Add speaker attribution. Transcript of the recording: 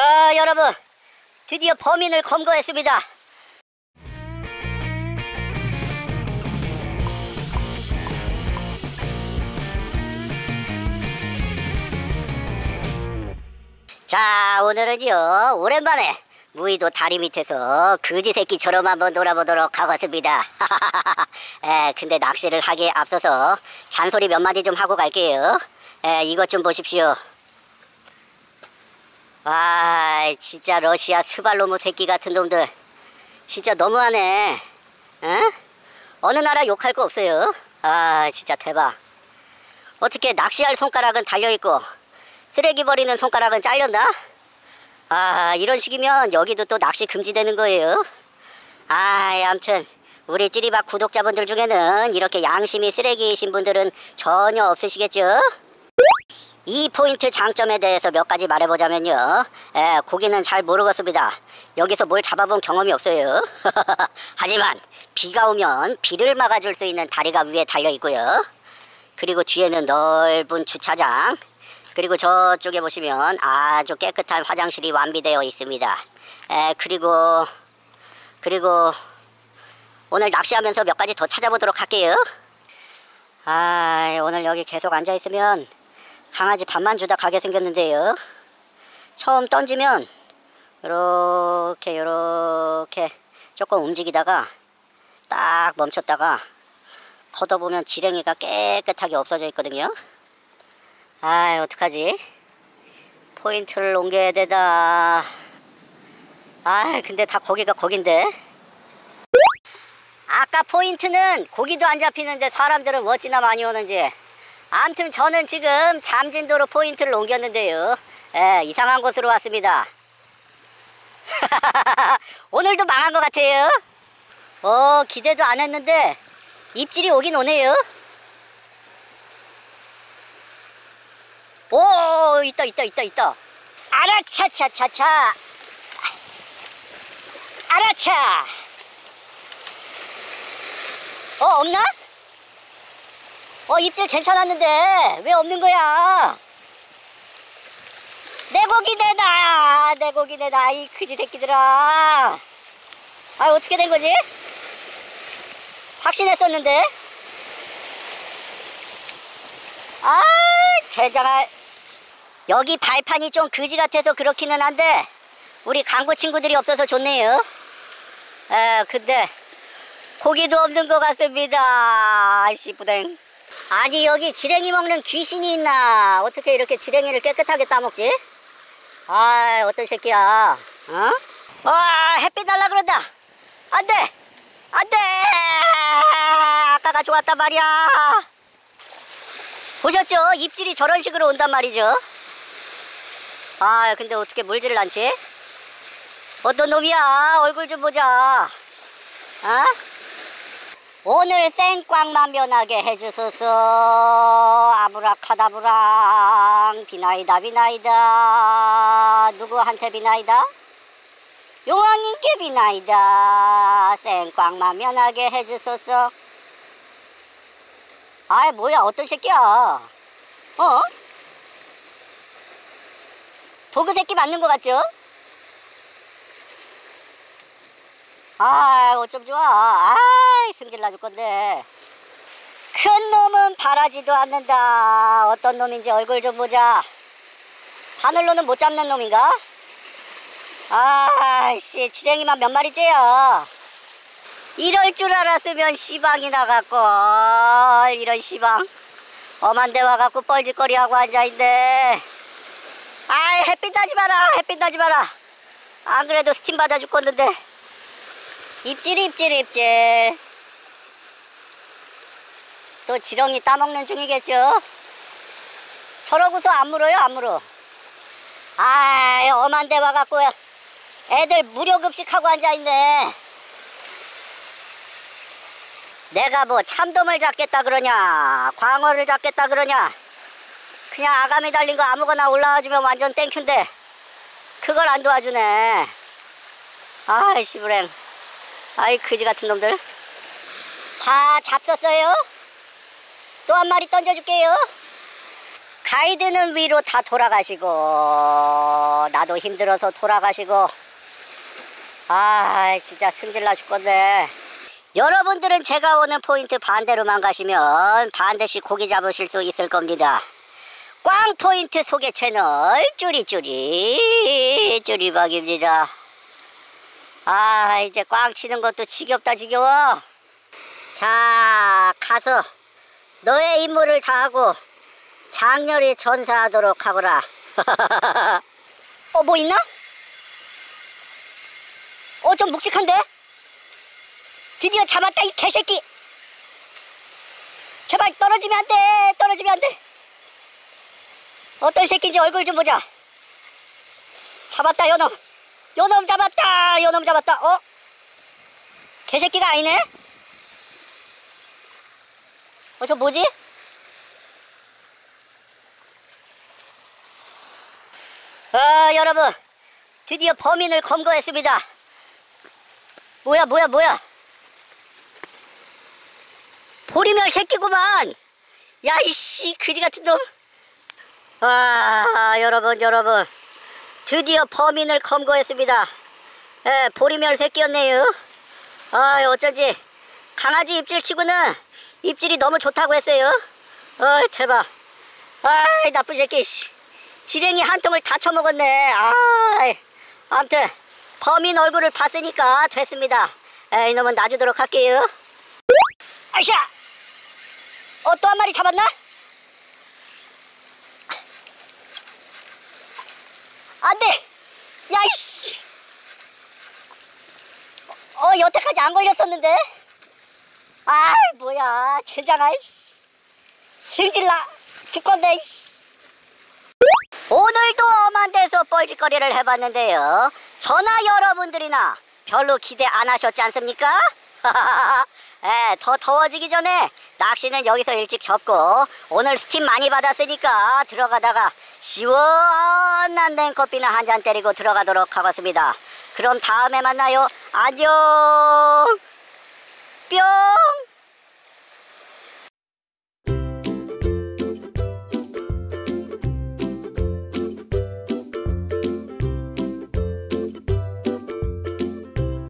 Speaker 1: 아, 여러분, 드디어 범인을 검거했습니다. 자, 오늘은요, 오랜만에 무의도 다리 밑에서 그지 새끼처럼 한번 놀아보도록 하겠습니다. 에, 근데 낚시를 하기에 앞서서 잔소리 몇 마디 좀 하고 갈게요. 에, 이것 좀 보십시오. 와, 진짜 러시아 스발로무 새끼 같은 놈들. 진짜 너무하네. 에? 어느 나라 욕할 거 없어요. 아, 진짜 대박. 어떻게 낚시할 손가락은 달려있고, 쓰레기 버리는 손가락은 잘렸나? 아, 이런 식이면 여기도 또 낚시 금지되는 거예요. 아, 아무튼 우리 찌리박 구독자분들 중에는 이렇게 양심이 쓰레기이신 분들은 전혀 없으시겠죠? 이 포인트 장점에 대해서 몇 가지 말해보자면요. 에, 고기는 잘 모르겠습니다. 여기서 뭘 잡아본 경험이 없어요. 하지만 비가 오면 비를 막아줄 수 있는 다리가 위에 달려 있고요. 그리고 뒤에는 넓은 주차장. 그리고 저쪽에 보시면 아주 깨끗한 화장실이 완비되어 있습니다. 에, 그리고 그리고 오늘 낚시하면서 몇 가지 더 찾아보도록 할게요. 아, 오늘 여기 계속 앉아 있으면 강아지 밥만 주다 가게 생겼는데요. 처음 던지면 요렇게 요렇게 조금 움직이다가 딱 멈췄다가 걷어보면 지렁이가 깨끗하게 없어져 있거든요. 아, 어떡하지? 포인트를 옮겨야 되다. 아, 근데 다 거기가 거긴데. 아까 포인트는 고기도 안 잡히는데 사람들은 어찌나 많이 오는지. 암튼 저는 지금 잠진도로 포인트를 옮겼는데요. 예, 이상한 곳으로 왔습니다. 오늘도 망한 것 같아요. 어, 기대도 안 했는데 입질이 오긴 오네요. 오, 있다, 있다, 있다, 있다. 아라차차차차. 아라차. 어, 없나? 어, 입질 괜찮았는데 왜 없는 거야? 내 고기 내다, 내 고기 내다, 이 그지 새끼들아. 아, 어떻게 된 거지? 확신했었는데. 아, 제장할. 여기 발판이 좀 그지 같아서 그렇기는 한데 우리 강구 친구들이 없어서 좋네요. 에, 근데 고기도 없는 것 같습니다. 씨부댕. 아니 여기 지렁이 먹는 귀신이 있나? 어떻게 이렇게 지렁이를 깨끗하게 따먹지? 아, 어떤 새끼야? 어? 와, 햇빛 날라 그런다. 안 돼! 안 돼! 아까가 좋았단 말이야. 보셨죠? 입질이 저런 식으로 온단 말이죠. 아, 근데 어떻게 물질을 않지? 어떤 놈이야? 얼굴 좀 보자. 어? 오늘 생꽝만 변하게 해주소서. 아브라카다브랑 비나이다 비나이다. 누구한테 비나이다? 용왕님께 비나이다. 생꽝만 변하게 해주소서. 아이 뭐야 어떤 새끼야? 어? 도그 새끼 맞는 것 같죠? 아, 어쩜 좋아. 아, 승질 나줄 건데. 큰 놈은 바라지도 않는다. 어떤 놈인지 얼굴 좀 보자. 하늘로는 못 잡는 놈인가? 아씨, 지렁이만 몇 마리째야. 이럴 줄 알았으면 시방이 나갔걸. 이런 시방. 엄한 데 와갖고 뻘짓거리하고 앉아있네. 아이, 햇빛 나지 마라. 햇빛 나지 마라. 안 그래도 스팀 받아 죽겠는데. 입질 입질 입질. 또 지렁이 따먹는 중이겠죠? 저러고서 안 물어요 안 물어. 아이 엄한 데 와갖고 애들 무료 급식하고 앉아있네. 내가 뭐 참돔을 잡겠다 그러냐 광어를 잡겠다 그러냐. 그냥 아가미 달린 거 아무거나 올라와주면 완전 땡큐인데 그걸 안 도와주네. 아이 씨부랭 아이 그지 같은 놈들. 다 잡혔어요? 또 한 마리 던져줄게요. 가이드는 위로 다 돌아가시고 나도 힘들어서 돌아가시고. 아 진짜 승질나 죽겠네. 여러분들은 제가 오는 포인트 반대로만 가시면 반드시 고기 잡으실 수 있을 겁니다. 꽝 포인트 소개 채널 쭈리쭈리 쭈리박입니다 아 이제 꽝 치는 것도 지겹다 지겨워. 자 가서 너의 임무를 다하고 장렬히 전사하도록 하거라. 어 뭐 있나? 어 좀 묵직한데? 드디어 잡았다 이 개새끼! 제발 떨어지면 안돼 떨어지면 안돼. 어떤 새끼인지 얼굴 좀 보자. 잡았다 요놈 요놈 잡았다 요놈 잡았다 어? 개새끼가 아니네? 어 저 뭐지? 아 여러분 드디어 범인을 검거했습니다 뭐야 뭐야 뭐야 보리멸 새끼구만 야 이씨 그지 같은 놈 아, 여러분, 여러분. 드디어 범인을 검거했습니다. 예, 보리멸 새끼였네요. 아, 어쩐지 강아지 입질 치고는 입질이 너무 좋다고 했어요. 아, 대박. 아, 나쁜 새끼. 씨. 지랭이 한 통을 다 처먹었네. 아, 아무튼 범인 얼굴을 봤으니까 됐습니다. 에, 이놈은 놔주도록 할게요. 아이샤! 어, 또 한 마리 잡았나? 안 돼! 야, 이씨! 어, 여태까지 안 걸렸었는데? 아이, 뭐야. 젠장아, 이씨. 승질나. 죽건데, 이씨. 오늘도 엄한 데서 뻘짓거리를 해봤는데요. 저나 여러분들이나 별로 기대 안 하셨지 않습니까? 예, 더 더워지기 전에 낚시는 여기서 일찍 접고 오늘 스팀 많이 받았으니까 들어가다가 시원한 냉커피나 한 잔 때리고 들어가도록 하겠습니다. 그럼 다음에 만나요. 안녕. 뿅.